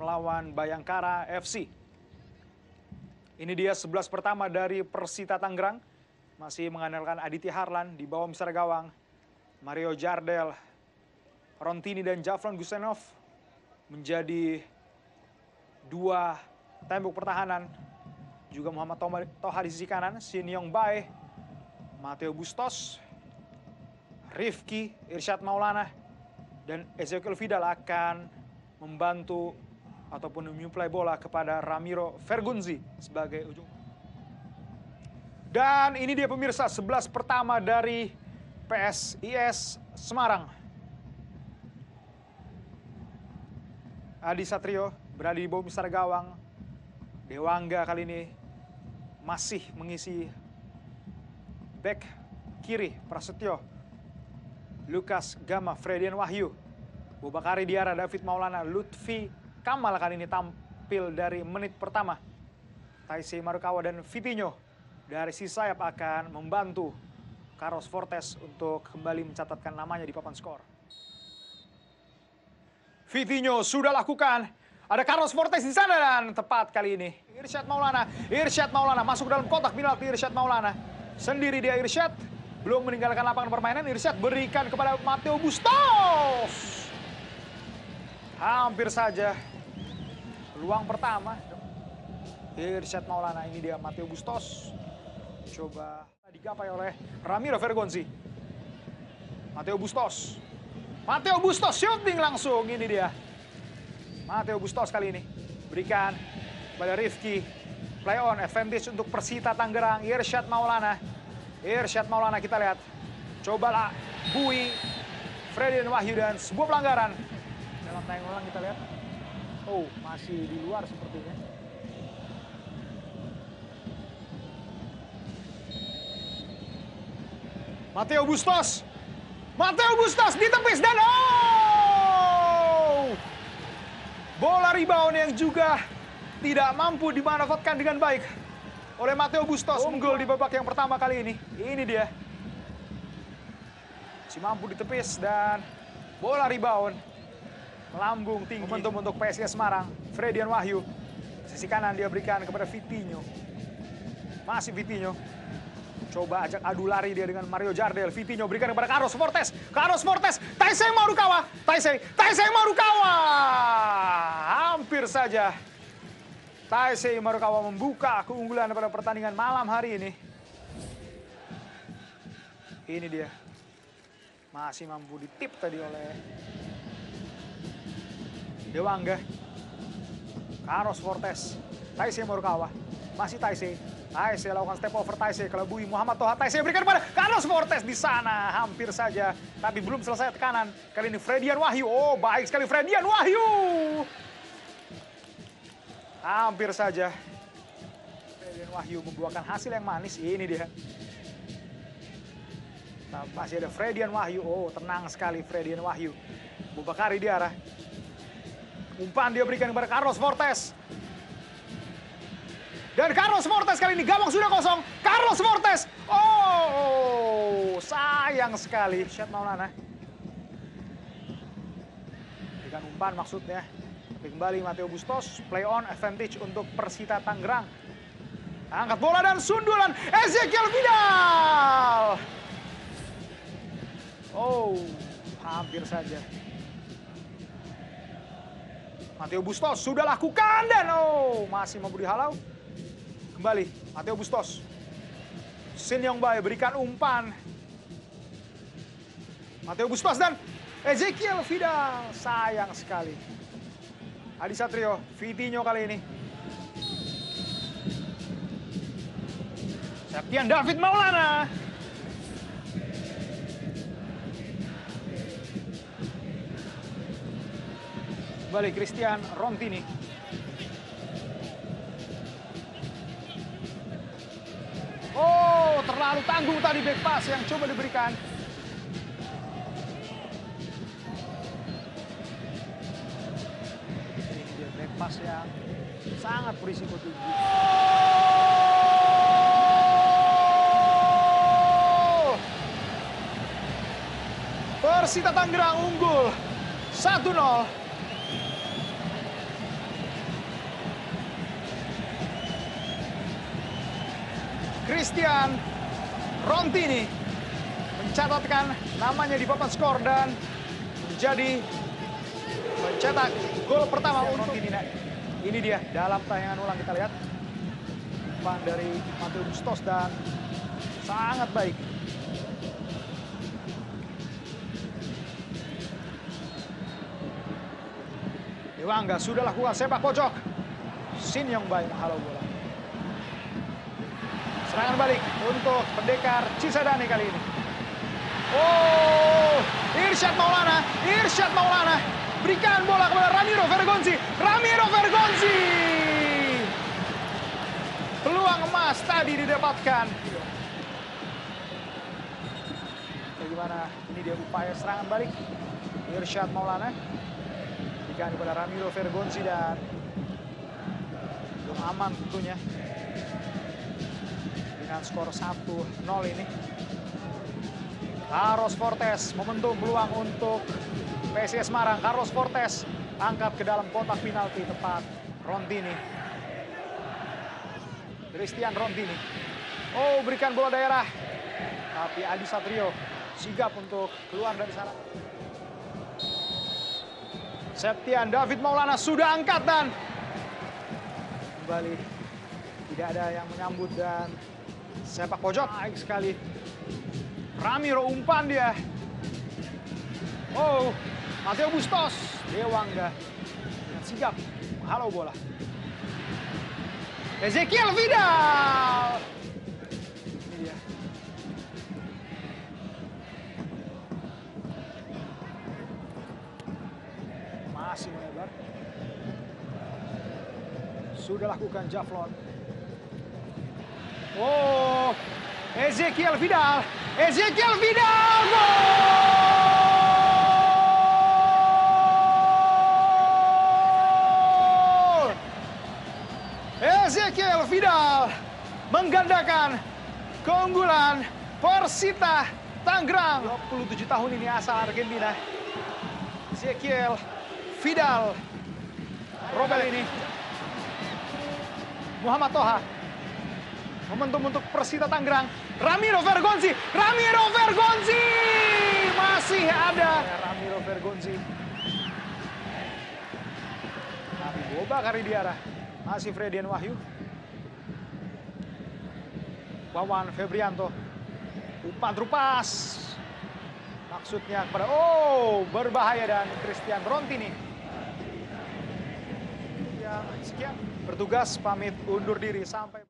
melawan Bayangkara FC. Ini dia 11 pertama dari Persita Tangerang. Masih mengandalkan Aditya Harlan di bawah misal gawang. Mario Jardel, Rontini dan Javlon Gusenov menjadi dua tembok pertahanan. Juga Muhammad Toha di sisi kanan, Shin Yong Bae, Matteo Bustos, Rifki, Irsyad Maulana, dan Ezekiel Vidal akan membantu ataupun menyuplai bola kepada Ramiro Fergunzi sebagai ujung. Dan ini dia pemirsa 11 pertama dari PSIS Semarang. Adi Satrio berada di bawah misar gawang. Dewangga kali ini masih mengisi back kiri Prasetyo. Lukas Gama, Fredian Wahyu, Bubakari Diara, David Maulana, Lutfi Kamal kali ini tampil dari menit pertama. Taisi Marukawa dan Vitinho dari si sayap akan membantu Carlos Fortes untuk kembali mencatatkan namanya di papan skor. Vitinho sudah lakukan. Ada Carlos Fortes di sana dan tepat kali ini. Irsyad Maulana, Irsyad Maulana masuk dalam kotak penalti Irsyad Maulana. Sendiri dia Irsyad, belum meninggalkan lapangan permainan. Irsyad berikan kepada Matteo Bustos. Hampir saja. Peluang pertama. Irsyad Maulana, ini dia Matteo Bustos. Coba digapai oleh Ramiro Vergonzi. Matteo Bustos. Matteo Bustos shooting langsung, ini dia. Matteo Bustos kali ini. Berikan pada Rifki. Play on, advantage untuk Persita Tangerang. Irsyad Maulana. Irsyad Maulana kita lihat. Cobalah Bui, Freddy dan Wahyu dan sebuah pelanggaran. Dalam tayang ulang kita lihat. Oh, masih di luar sepertinya. Matteo Bustos. Matteo Bustos ditepis dan oh! Bola rebound yang juga tidak mampu dimanfaatkan dengan baik oleh Matteo Bustos. Unggul di babak yang pertama kali ini. Ini dia. Si mampu ditepis dan bola rebound melambung tinggi. Momentum untuk PSIS Semarang. Fredian Wahyu. Sisi kanan dia berikan kepada Vitinho. Masih Vitinho. Coba ajak adu lari dia dengan Mario Jardel. Vitinho berikan kepada Carlos Fortes. Carlos Fortes. Taisei Marukawa. Taisei. Taisei Marukawa. Hampir saja. Taisei Marukawa membuka keunggulan pada pertandingan malam hari ini. Ini dia. Masih mampu ditip tadi oleh Dewangga. Carlos Fortes. Taisei Marukawa. Masih Taisei. Taisei lakukan step over Taisei kelebui Muhammad Toha. Taisei berikan kepada Carlos Fortes di sana. Hampir saja. Tapi belum selesai tekanan. Kali ini Fredian Wahyu. Oh baik sekali Fredian Wahyu. Hampir saja. Fredian Wahyu membuahkan hasil yang manis. Ini dia. Masih ada Fredian Wahyu. Oh tenang sekali Fredian Wahyu. Bubakari di arah. Umpan dia berikan kepada Carlos Fortes. Dan Carlos Fortes kali ini gawang sudah kosong. Carlos Fortes. Oh, sayang sekali. Syed Maulana. Berikan umpan maksudnya. Kembali Matteo Bustos. Play on advantage untuk Persita Tangerang. Angkat bola dan sundulan Ezekiel Vidal. Oh, hampir saja. Matteo Bustos sudah lakukan dan oh masih mampu dihalau. Kembali Matteo Bustos. Sin Yong Bae berikan umpan. Matteo Bustos dan Ezekiel Vidal. Sayang sekali. Adi Satrio, Vitinho kali ini. Septian David Maulana. Kembali Christian Rontini. Oh, terlalu tanggung tadi back pass yang coba diberikan. Ini dia back pass yang sangat berisiko tinggi. Oh! Persita Tangerang unggul 1-0. Christian Rontini mencatatkan namanya di papan skor dan menjadi mencetak gol pertama untuk Rontini. Nah, ini dia dalam tayangan ulang kita lihat umpan dari Matteo Bustos dan sangat baik. Dewangga sudah lakukan sepak pojok. Sin Yong Bai menghalau bola. Serangan balik untuk pendekar Cisadane kali ini. Oh, Irsyad Maulana, Irsyad Maulana berikan bola kepada Ramiro Vergonzi. Ramiro Vergonzi. Peluang emas tadi didapatkan. Bagaimana ini dia upaya serangan balik. Irsyad Maulana diberikan kepada Ramiro Vergonzi dan belum aman tentunya dengan skor 1-0 ini. Carlos Fortes momentum peluang untuk PSIS Semarang. Carlos Fortes angkat ke dalam kotak penalti tepat Rontini. Christian Rontini. Oh, berikan bola daerah. Tapi Adi Satrio sigap untuk keluar dari sana. Septian David Maulana sudah angkat dan kembali tidak ada yang menyambut dan sepak pojok baik sekali. Ramiro umpan dia. Oh, Mateo Bustos, Dewangga dengan sigap menghalau bola. Ezekiel Vidal. Ini dia. Masih melebar. Sudah lakukan Javlon. Oh, Ezekiel Vidal. Ezekiel Vidal. Gol! Ezekiel Vidal menggandakan keunggulan Persita Tangerang. 27 tahun ini asal Argentina. Ezekiel Vidal. Robel ini. Muhammad Toha. Momentum untuk Persita Tangerang. Ramiro Vergonzi. Ramiro Vergonzi. Masih ada. Ramiro Vergonzi. Tapi Boba Karidiara. Masih Fredian Wahyu. Wawan Febrianto. Umpan terupas. Maksudnya kepada, oh berbahaya dan Christian Rontini. Ya, sekian. Bertugas pamit undur diri sampai...